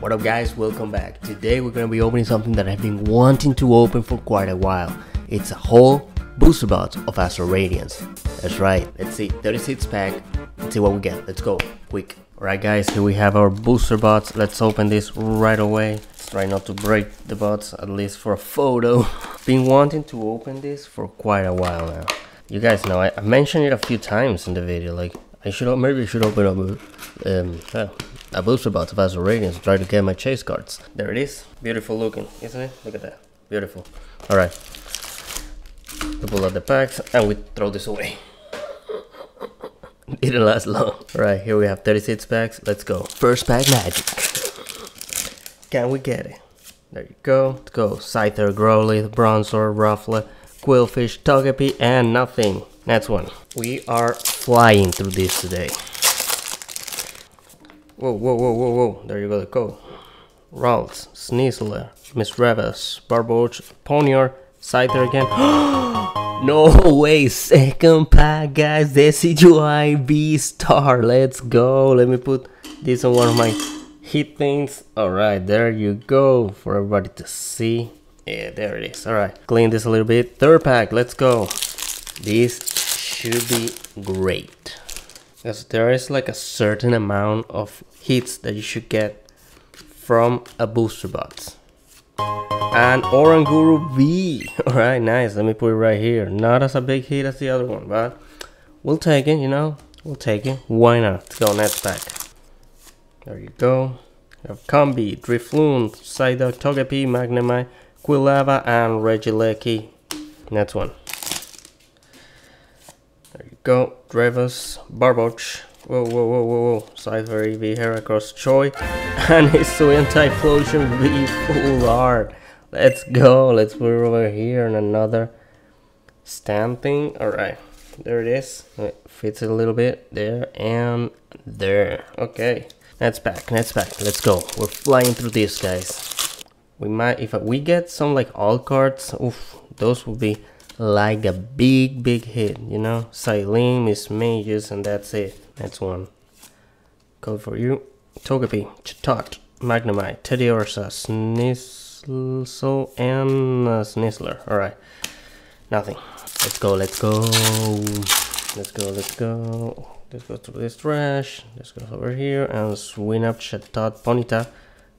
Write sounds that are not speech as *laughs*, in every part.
What up guys, welcome back. Today we're gonna be opening something that I've been wanting to open for quite a while. It's a whole booster box of Astral Radiance. That's right, let's see, 36 pack, let's see what we get, let's go, quick. Alright guys, here we have our booster bots, let's open this right away. Let's try not to break the bots, at least for a photo. *laughs* been wanting to open this for quite a while now. You guys know, I, I mentioned it a few times in the video, like, I should maybe should open up um, a booster box of Astral Radiance try to get my chase cards. There it is. Beautiful looking, isn't it? Look at that. Beautiful. Alright. We pull out the packs and we throw this away. *laughs* Didn't last long. Alright, here we have 36 packs. Let's go. First pack magic. Can we get it? There you go. Let's go. Scyther, Growlithe, Bronzor, Rufflet, Qwilfish, Togepi, and nothing. Next one. We are flying through this today. Whoa, whoa, whoa, whoa, whoa. There you go, the code. Ralts, Sneasler, Misdreavus, Barboach, Poniard, Scyther again. *gasps* no way, second pack, guys. Decidueye V-Star. Let's go. Let me put this on one of my hit things. Alright, there you go for everybody to see. Yeah, there it is. Alright, clean this a little bit. Third pack, let's go. This should be great. Because there is like a certain amount of hits that you should get from a booster box. And Oranguru V. *laughs* Alright, nice. Let me put it right here. Not as a big hit as the other one, but we'll take it, you know. We'll take it. Why not? Let's go next pack. There you go. You have Combee, Drifloon, Psyduck, Togepi, Magnemite, Quilava, and Regieleki. Next one. Go. Drevos, Barboach. Whoa, whoa, whoa, whoa, whoa. Scyther Eevee, Heracross, Choi. *laughs* And Hisuian Typhlosion V Full Art. Let's go. Let's put it over here and another stamping. Alright. There it is. It fits it a little bit. There and there. Okay. That's back. That's back. Let's go. We're flying through these guys. We might, if we get some like all cards, oof, those will be like a big big hit you know? Silene, Mismagius and that's it. That's one. Code for you. Togepi, Chatot, Magnemite, Teddiursa, Sneasel and uh, Sneasler alright nothing. Let's go let's go. Let's go let's go. Let's go through this trash let's go over here and Swinub Chatot, Ponyta,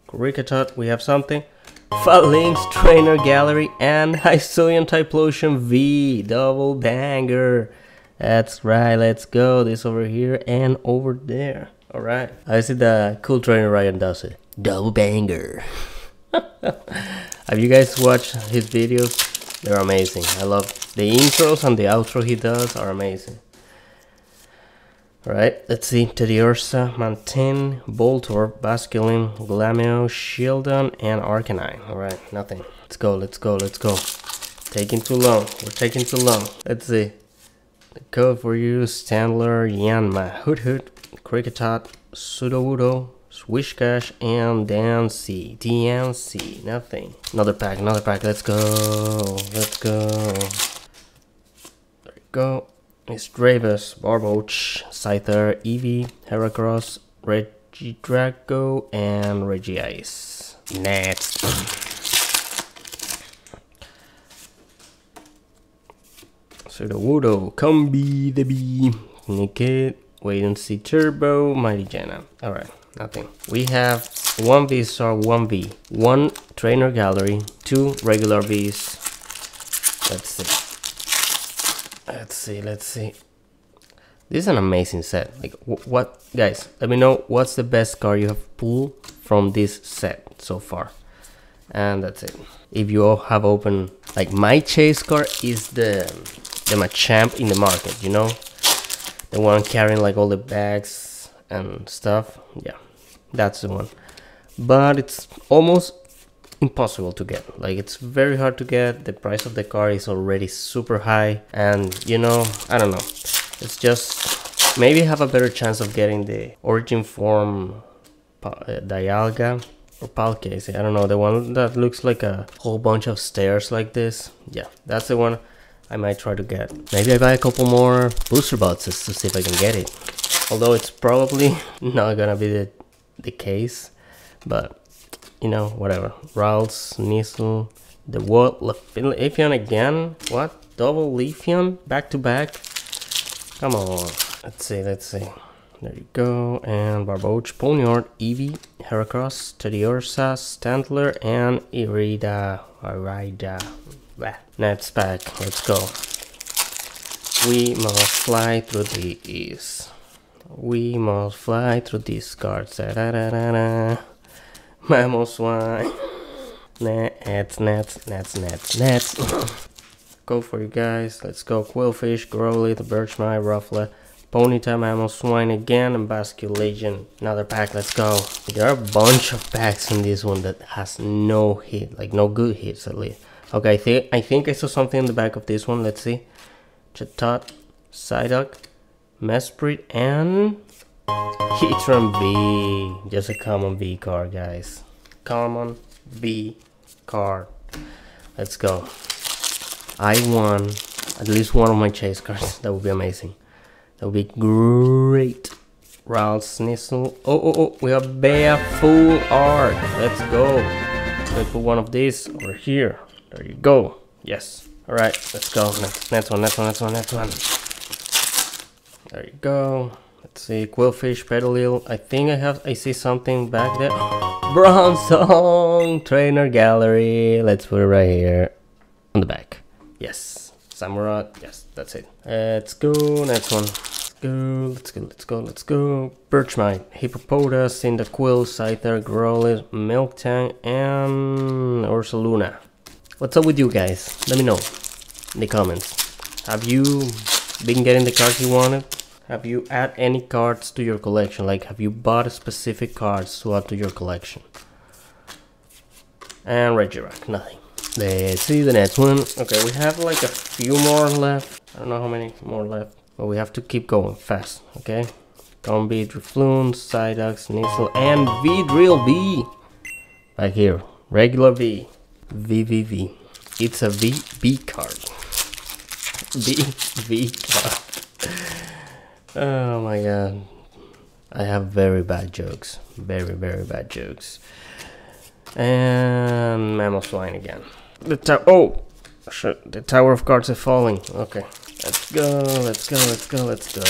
Kricketot, we have something Falinks Trainer Gallery and Hisuian Typhlosion V double banger. That's right, let's go. This over here and over there. Alright. I see the cool trainer Ryan does it. Double banger. *laughs* Have you guys watched his videos? They're amazing. I love the intros and the outro he does are amazing. Alright, let's see. Teddiursa, Mantine, Voltorb, Basculin, Glameow, Shieldon, and Arcanine. Alright, nothing. Let's go, let's go, let's go. Taking too long. We're taking too long. Let's see. The code for you, Stantler, Yanma, Hoothoot, Kricketot, Sudowoodo, Whiscash, and Dancy. DNC. Nothing. Another pack, another pack. Let's go. Let's go. There we go. Misdreavus, Barboach, Scyther, Eevee, Heracross, Regidrago, and Regice. Next. So the Sudowoodo, Combee the Bee, Nickit, Wait and See Turbo, Mightyena. Alright, nothing. We have one V star, one V, one trainer gallery, two regular Vs. Let's see. Let's see, let's see. This is an amazing set. Like, what, guys? Let me know what's the best card you have pulled from this set so far. And that's it. If you all have opened, like, my chase card is the the Machamp in the market. You know, the one carrying like all the bags and stuff. Yeah, that's the one. But it's almost impossible to get. Like it's very hard to get. The price of the car is already super high. And you know i don't know. It's just maybe have a better chance of getting the origin form uh, dialga or palcase i don't know. The one that looks like a whole bunch of stairs like this. Yeah that's the one i might try to get. Maybe i buy a couple more booster boxes to see if i can get it. Although it's probably *laughs* not gonna be the, the case but you know, whatever. Ralts, Sneasel, the what? Leafeon again? What? Double Leafeon? Back to back? Come on. Let's see, let's see. There you go. And Barboach, Ponyard, Eevee, Heracross, Teddiursa, Stantler, and Irida. Irida. Nets back. Let's go. We must fly through these. We must fly through these cards. Da da da da. Mamoswine. Nets, nets, nets, nets, nets. go for you guys. Let's go. Qwilfish, Growlithe, Bergmite, Rufflet, Ponyta, Mamoswine again, and Basculegion. Another pack. Let's go. There are a bunch of packs in this one that has no hit, like no good hits at least. Okay, I think I think I saw something in the back of this one. Let's see. Chatot, Psyduck, Mesprit, and Heatran V. Just a common V card, guys. Common V card. Let's go. I won at least one of my chase cards. *laughs* That would be amazing. That would be great. Ralph Sneasel. Oh, oh, oh, we have Bear Full Art. Let's go. Let's put one of these over here. There you go. Yes. All right, let's go. Next, next one, next one, next one, next one. There you go. Let's see, Qwilfish, Petilil. I think I have, I see something back there. *laughs* Bronzong Trainer Gallery. Let's put it right here on the back. Yes. Samurai. Yes, that's it. Let's go. Next one. Let's go. Let's go. Let's go. Let's go. Bergmite, Hippopotas, Cyndaquil, Scyther, Growlithe, Miltank, and Ursaluna. What's up with you guys? Let me know in the comments. Have you been getting the cards you wanted? Have you add any cards to your collection? Like, have you bought specific cards to add to your collection? And Regirock, nothing. Let's see the next one. Okay, we have like a few more left. I don't know how many more left, but we have to keep going fast, okay? Combee, Drifloon, Psyduck, Sneasel, and V-Drill V. Back here, regular V. VVV. It's a VB card. *laughs* VV card. Oh my god. I have very bad jokes. Very, very bad jokes. And Mamoswine again. The tower. Oh! Shit. The Tower of Cards is falling. Okay. Let's go, let's go, let's go, let's go.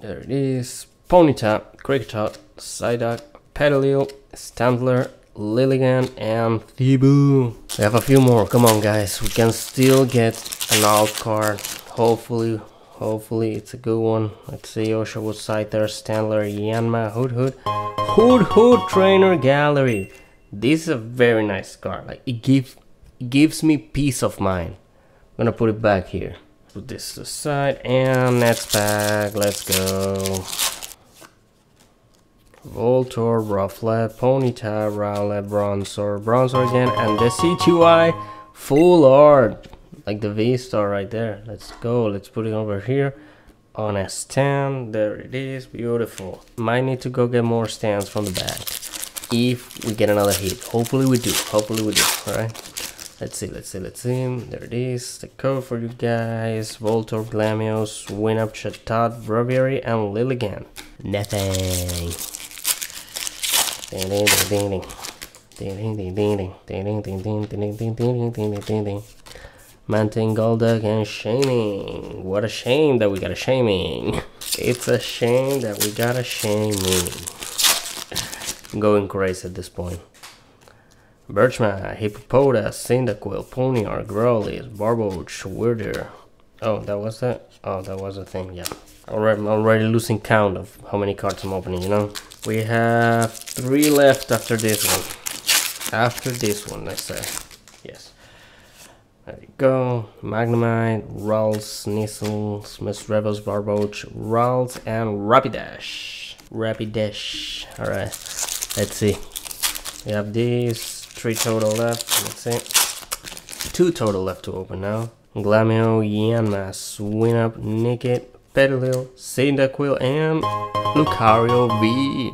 There it is. Ponyta, Kricketot, Psyduck, Petilil, Stantler, Lilligant, and Thibaut. We have a few more. Come on, guys. We can still get an alt card. Hopefully, hopefully it's a good one. Let's see. Oshawott, Scyther, Stantler, Yanma, Hoothoot. Hood Hood Trainer Gallery. This is a very nice card. Like it gives it gives me peace of mind. I'm gonna put it back here. Put this aside and next pack. Let's go. Voltorb, Rufflet, Ponyta, Rowlet, Bronzor, Bronzor again, and the C2I full art. Like the V-Star right there. Let's go. Let's put it over here on a stand. There it is. Beautiful. Might need to go get more stands from the back. If we get another hit. Hopefully we do. Hopefully we do. Alright. Let's see, let's see, let's see. There it is. The code for you guys. Voltorb, Glameow, Wingup, Chatot, Braviary, and Lilligant. Nothing. Ding ding ding ding ding. Ding ding ding ding ding. Ding ding ding ding ding ding ding ding ding ding ding. Mantine, Golduck, and Shaming. What a shame that we got a Shaming. It's a shame that we got a Shaming. Going crazy at this point. Bergmite, Hippopotas, Cyndaquil, Ponyard, Growlithe, Barboach, Weirder. Oh, that was that? Oh, that was a thing, yeah. Alright, I'm already losing count of how many cards I'm opening, you know? We have three left after this one. After this one, let's say. There you go. Magnemite, Ralts, Sneasel, Smith Rebels, Barboach, Ralts, and Rapidash. Rapidash. Alright. Let's see. We have these. Three total left. Let's see. Two total left to open now. Glameow, Yanma, Wingup, Nickit, Petilil, Cyndaquil, and Lucario V.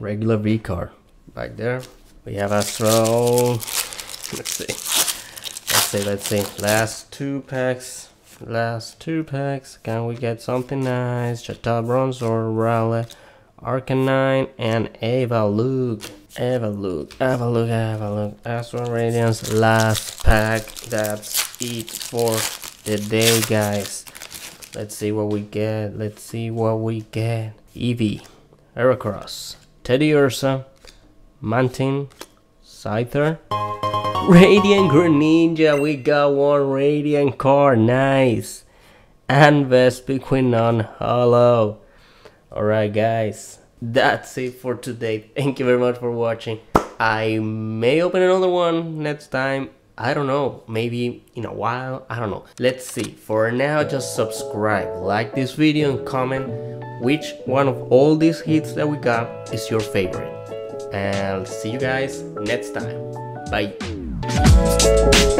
Regular V card. Back there. We have Astro. Let's see. Let's see. Last two packs. Last two packs. Can we get something nice? Chatot Bronzor Rowlet, Arcanine, and Avalugg. Have a look, have a look, have. Astral Radiance last pack. That's it for the day, guys. Let's see what we get. Let's see what we get. Eevee, Heracross, Teddiursa, Mantine, Scyther, Radiant Greninja. We got one Radiant card. Nice. And Vespiquen Holo. Alright, guys. That's it for today. Thank you very much for watching. I may open another one next time. I don't know, maybe in a while, I don't know. Let's see. For now, just subscribe, like this video and comment which one of all these hits that we got is your favorite. And see you guys next time. Bye. Música